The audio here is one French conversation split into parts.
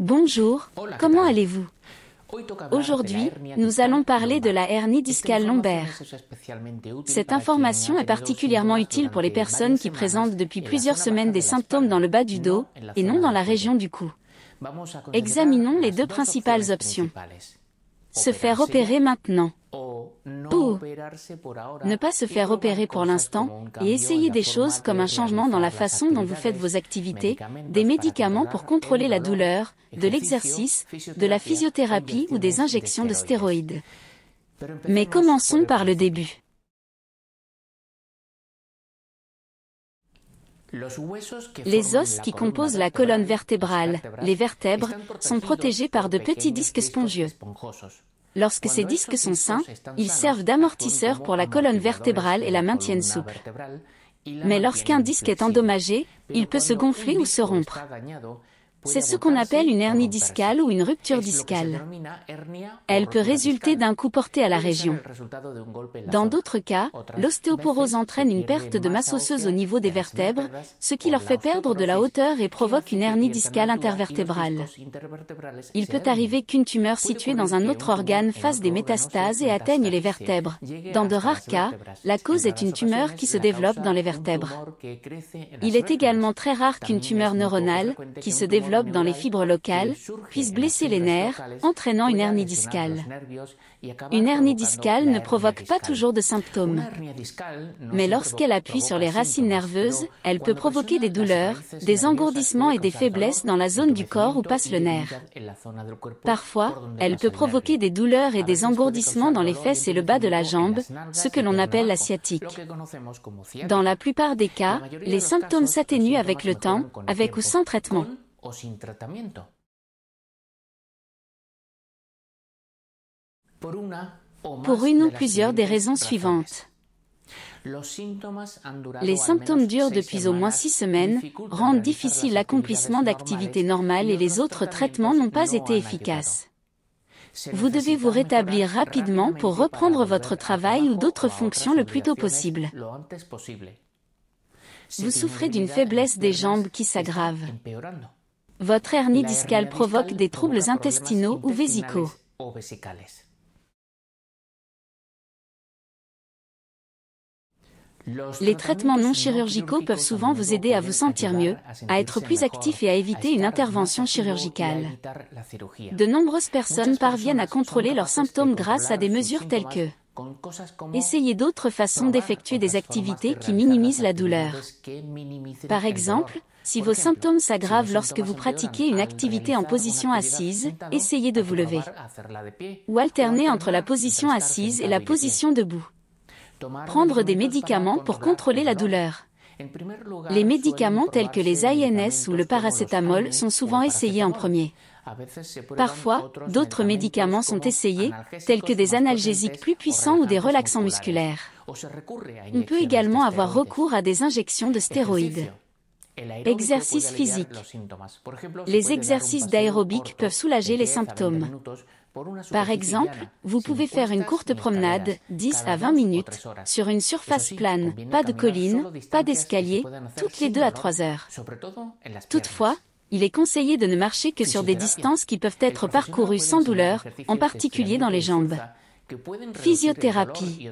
Bonjour, comment allez-vous? Aujourd'hui, nous allons parler de la hernie discale lombaire. Cette information est particulièrement utile pour les personnes qui présentent depuis plusieurs semaines des symptômes dans le bas du dos, et non dans la région du cou. Examinons les deux principales options. Se faire opérer maintenant. Ou ne pas se faire opérer pour l'instant et essayer des choses comme un changement dans la façon dont vous faites vos activités, des médicaments pour contrôler la douleur, de l'exercice, de la physiothérapie ou des injections de stéroïdes. Mais commençons par le début. Les os qui composent la colonne vertébrale, les vertèbres, sont protégés par de petits disques spongieux. Lorsque ces disques sont sains, ils servent d'amortisseur pour la colonne vertébrale et la maintiennent souple. Mais lorsqu'un disque est endommagé, il peut se gonfler ou se rompre. C'est ce qu'on appelle une hernie discale ou une rupture discale. Elle peut résulter d'un coup porté à la région. Dans d'autres cas, l'ostéoporose entraîne une perte de masse osseuse au niveau des vertèbres, ce qui leur fait perdre de la hauteur et provoque une hernie discale intervertébrale. Il peut arriver qu'une tumeur située dans un autre organe fasse des métastases et atteigne les vertèbres. Dans de rares cas, la cause est une tumeur qui se développe dans les vertèbres. Il est également très rare qu'une tumeur neuronale, qui se développe dans les fibres locales, puisse blesser les nerfs, entraînant une hernie discale. Une hernie discale ne provoque pas toujours de symptômes. Mais lorsqu'elle appuie sur les racines nerveuses, elle peut provoquer des douleurs, des engourdissements et des faiblesses dans la zone du corps où passe le nerf. Parfois, elle peut provoquer des douleurs et des engourdissements dans les fesses et le bas de la jambe, ce que l'on appelle la sciatique. Dans la plupart des cas, les symptômes s'atténuent avec le temps, avec ou sans traitement. Pour une ou plusieurs des raisons suivantes. Les symptômes durent depuis au moins six semaines, rendent difficile l'accomplissement d'activités normales et les autres traitements n'ont pas été efficaces. Vous devez vous rétablir rapidement pour reprendre votre travail ou d'autres fonctions le plus tôt possible. Vous souffrez d'une faiblesse des jambes qui s'aggrave. Votre hernie discale provoque des troubles intestinaux ou vésicaux. Les traitements non chirurgicaux peuvent souvent vous aider à vous sentir mieux, à être plus actif et à éviter une intervention chirurgicale. De nombreuses personnes parviennent à contrôler leurs symptômes grâce à des mesures telles que Essayez d'autres façons d'effectuer des activités qui minimisent la douleur. Par exemple, si vos symptômes s'aggravent lorsque vous pratiquez une activité en position assise, essayez de vous lever. Ou alterner entre la position assise et la position debout. Prendre des médicaments pour contrôler la douleur. Les médicaments tels que les INS ou le paracétamol sont souvent essayés en premier. Parfois, d'autres médicaments sont essayés, tels que des analgésiques plus puissants ou des relaxants musculaires. On peut également avoir recours à des injections de stéroïdes. Exercice physique. Les exercices d'aérobic peuvent soulager les symptômes. Par exemple, vous pouvez faire une courte promenade, 10 à 20 minutes, sur une surface plane, pas de colline, pas d'escalier, toutes les 2 à 3 heures. Toutefois, il est conseillé de ne marcher que sur des distances qui peuvent être parcourues sans douleur, en particulier dans les jambes. Physiothérapie.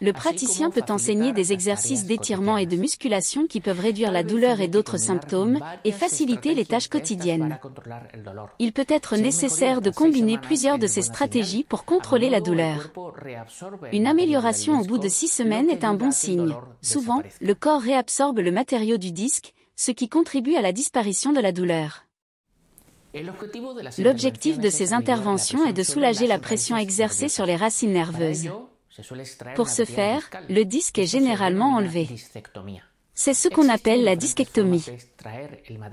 Le praticien peut enseigner des exercices d'étirement et de musculation qui peuvent réduire la douleur et d'autres symptômes, et faciliter les tâches quotidiennes. Il peut être nécessaire de combiner plusieurs de ces stratégies pour contrôler la douleur. Une amélioration au bout de six semaines est un bon signe. Souvent, le corps réabsorbe le matériau du disque, ce qui contribue à la disparition de la douleur. L'objectif de ces interventions est de soulager la pression exercée sur les racines nerveuses. Pour ce faire, le disque est généralement enlevé. C'est ce qu'on appelle la disquectomie.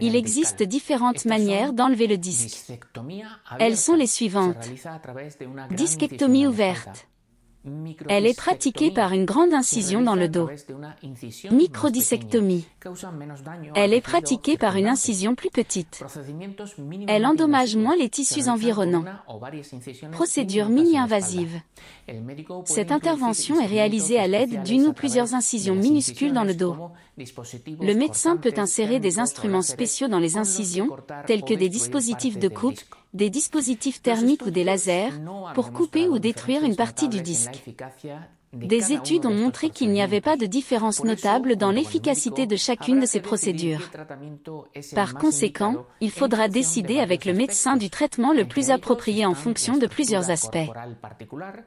Il existe différentes manières d'enlever le disque. Elles sont les suivantes. Disquectomie ouverte. Elle est pratiquée par une grande incision dans le dos. Microdissectomie. Elle est pratiquée par une incision plus petite. Elle endommage moins les tissus environnants. Procédure mini-invasive. Cette intervention est réalisée à l'aide d'une ou plusieurs incisions minuscules dans le dos. Le médecin peut insérer des instruments spéciaux dans les incisions, tels que des dispositifs de coupe, des dispositifs thermiques ou des lasers, pour couper ou détruire une partie du disque. Des études ont montré qu'il n'y avait pas de différence notable dans l'efficacité de chacune de ces procédures. Par conséquent, il faudra décider avec le médecin du traitement le plus approprié en fonction de plusieurs aspects.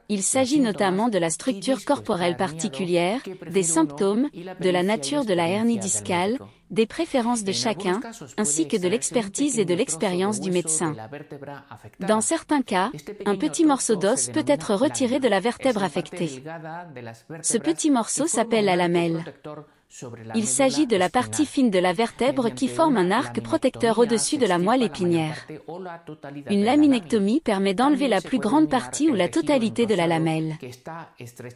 Il s'agit notamment de la structure corporelle particulière, des symptômes, de la nature de la hernie discale, des préférences de chacun, ainsi que de l'expertise et de l'expérience du médecin. Dans certains cas, un petit morceau d'os peut être retiré de la vertèbre affectée. Ce petit morceau s'appelle la lamelle. Il s'agit de la partie fine de la vertèbre qui forme un arc protecteur au-dessus de la moelle épinière. Une laminectomie permet d'enlever la plus grande partie ou la totalité de la lamelle.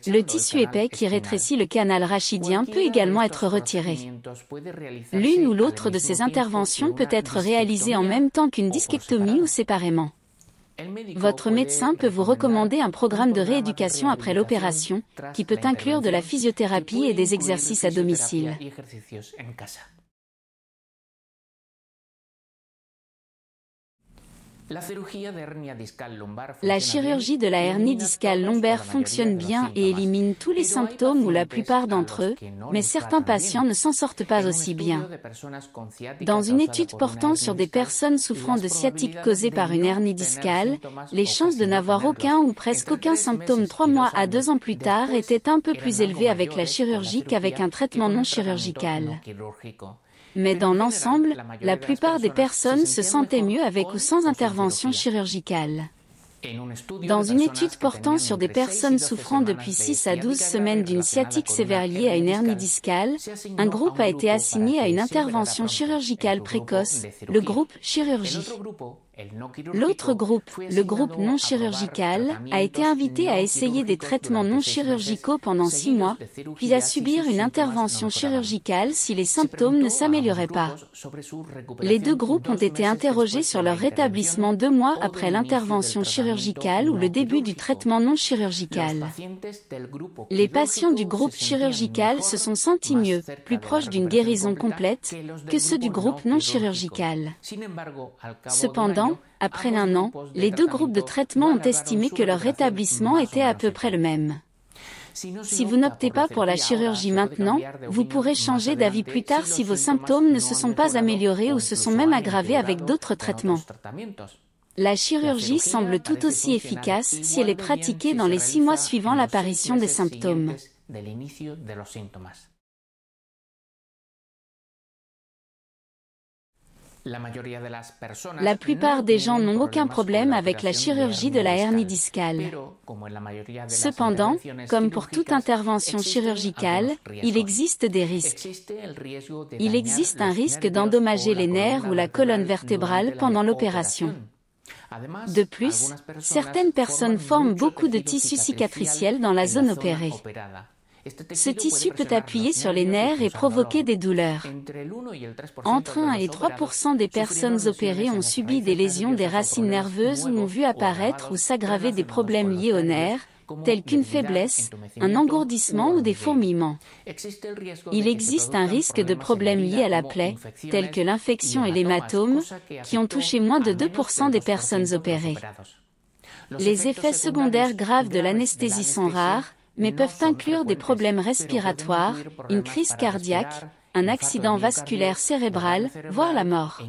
Le tissu épais qui rétrécit le canal rachidien peut également être retiré. L'une ou l'autre de ces interventions peut être réalisée en même temps qu'une disquectomie ou séparément. Votre médecin peut vous recommander un programme de rééducation après l'opération, qui peut inclure de la physiothérapie et des exercices à domicile. La chirurgie de la hernie discale lombaire fonctionne bien et élimine tous les symptômes ou la plupart d'entre eux, mais certains patients ne s'en sortent pas aussi bien. Dans une étude portant sur des personnes souffrant de sciatique causée par une hernie discale, les chances de n'avoir aucun ou presque aucun symptôme trois mois à deux ans plus tard étaient un peu plus élevées avec la chirurgie qu'avec un traitement non chirurgical. Mais dans l'ensemble, la plupart des personnes se sentaient mieux avec ou sans intervention chirurgicale. Dans une étude portant sur des personnes souffrant depuis 6 à 12 semaines d'une sciatique sévère liée à une hernie discale, un groupe a été assigné à une intervention chirurgicale précoce, le groupe chirurgie. L'autre groupe, le groupe non chirurgical, a été invité à essayer des traitements non chirurgicaux pendant six mois, puis à subir une intervention chirurgicale si les symptômes ne s'amélioraient pas. Les deux groupes ont été interrogés sur leur rétablissement deux mois après l'intervention chirurgicale ou le début du traitement non chirurgical. Les patients du groupe chirurgical se sont sentis mieux, plus proches d'une guérison complète, que ceux du groupe non chirurgical. Cependant, après un an, les deux groupes de traitement ont estimé que leur rétablissement était à peu près le même. Si vous n'optez pas pour la chirurgie maintenant, vous pourrez changer d'avis plus tard si vos symptômes ne se sont pas améliorés ou se sont même aggravés avec d'autres traitements. La chirurgie semble tout aussi efficace si elle est pratiquée dans les six mois suivant l'apparition des symptômes. La plupart des gens n'ont aucun problème avec la chirurgie de la hernie discale. Cependant, comme pour toute intervention chirurgicale, il existe des risques. Il existe un risque d'endommager les nerfs ou la colonne vertébrale pendant l'opération. De plus, certaines personnes forment beaucoup de tissus cicatriciels dans la zone opérée. Ce tissu peut appuyer sur les nerfs et provoquer des douleurs. Entre 1 et 3% des personnes opérées ont subi des lésions des racines nerveuses ou ont vu apparaître ou s'aggraver des problèmes liés aux nerfs, tels qu'une faiblesse, un engourdissement ou des fourmillements. Il existe un risque de problèmes liés à la plaie, tels que l'infection et l'hématome, qui ont touché moins de 2% des personnes opérées. Les effets secondaires graves de l'anesthésie sont rares, mais peuvent inclure des problèmes respiratoires, une crise cardiaque, un accident vasculaire cérébral, voire la mort.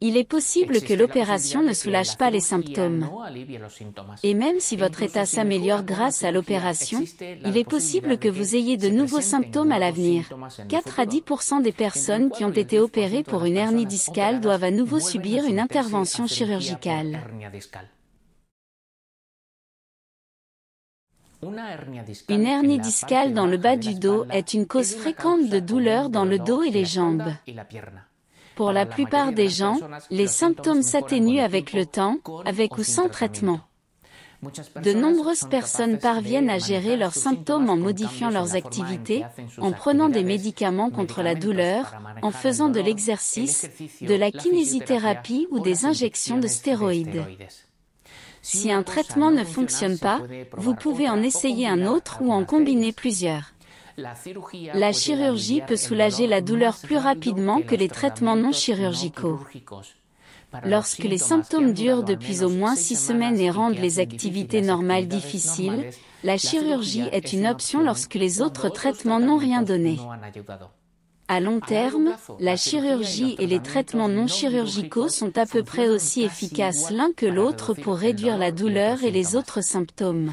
Il est possible que l'opération ne soulage pas les symptômes. Et même si votre état s'améliore grâce à l'opération, il est possible que vous ayez de nouveaux symptômes à l'avenir. 4 à 10% des personnes qui ont été opérées pour une hernie discale doivent à nouveau subir une intervention chirurgicale. Une hernie discale dans le bas du dos est une cause fréquente de douleurs dans le dos et les jambes. Pour la plupart des gens, les symptômes s'atténuent avec le temps, avec ou sans traitement. De nombreuses personnes parviennent à gérer leurs symptômes en modifiant leurs activités, en prenant des médicaments contre la douleur, en faisant de l'exercice, de la kinésithérapie ou des injections de stéroïdes. Si un traitement ne fonctionne pas, vous pouvez en essayer un autre ou en combiner plusieurs. La chirurgie peut soulager la douleur plus rapidement que les traitements non chirurgicaux. Lorsque les symptômes durent depuis au moins six semaines et rendent les activités normales difficiles, la chirurgie est une option lorsque les autres traitements n'ont rien donné. À long terme, la chirurgie et les traitements non chirurgicaux sont à peu près aussi efficaces l'un que l'autre pour réduire la douleur et les autres symptômes.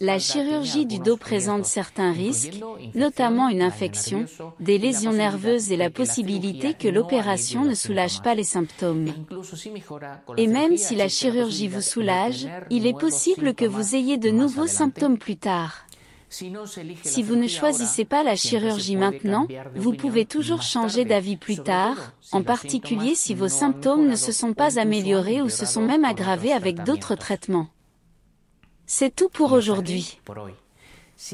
La chirurgie du dos présente certains risques, notamment une infection, des lésions nerveuses et la possibilité que l'opération ne soulage pas les symptômes. Et même si la chirurgie vous soulage, il est possible que vous ayez de nouveaux symptômes plus tard. Si vous ne choisissez pas la chirurgie maintenant, vous pouvez toujours changer d'avis plus tard, en particulier si vos symptômes ne se sont pas améliorés ou se sont même aggravés avec d'autres traitements. C'est tout pour aujourd'hui.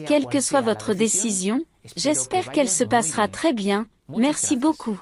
Quelle que soit votre décision, j'espère qu'elle se passera très bien, merci beaucoup.